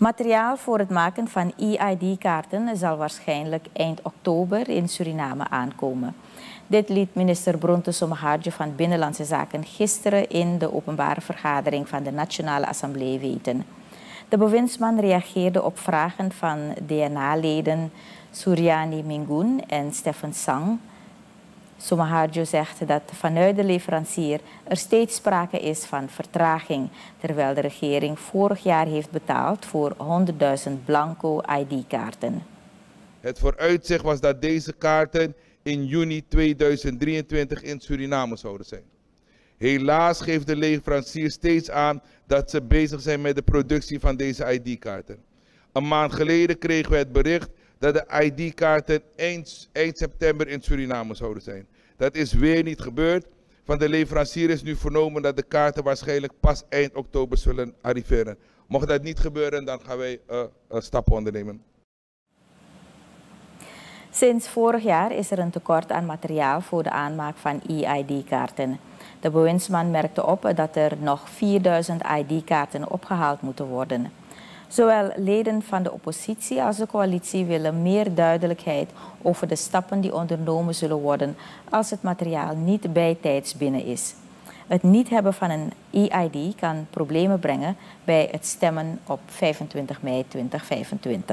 Materiaal voor het maken van EID-kaarten zal waarschijnlijk eind oktober in Suriname aankomen. Dit liet minister Bronte Sommaharjo van Binnenlandse Zaken gisteren in de openbare vergadering van de Nationale Assemblée weten. De bewindsman reageerde op vragen van DNA-leden Suryani Mingun en Stefan Sang Somaharjo zegt dat vanuit de leverancier er steeds sprake is van vertraging, terwijl de regering vorig jaar heeft betaald voor 100.000 blanco ID-kaarten. Het vooruitzicht was dat deze kaarten in juni 2023 in Suriname zouden zijn. Helaas geeft de leverancier steeds aan dat ze bezig zijn met de productie van deze ID-kaarten. Een maand geleden kregen we het bericht dat de ID-kaarten eind, eind september in Suriname zouden zijn. Dat is weer niet gebeurd. Van de leverancier is nu vernomen dat de kaarten waarschijnlijk pas eind oktober zullen arriveren. Mocht dat niet gebeuren, dan gaan wij uh, uh, stappen ondernemen. Sinds vorig jaar is er een tekort aan materiaal voor de aanmaak van e-ID-kaarten. De bewindsman merkte op dat er nog 4000 ID-kaarten opgehaald moeten worden. Zowel leden van de oppositie als de coalitie willen meer duidelijkheid over de stappen die ondernomen zullen worden als het materiaal niet bijtijds binnen is. Het niet hebben van een EID kan problemen brengen bij het stemmen op 25 mei 2025.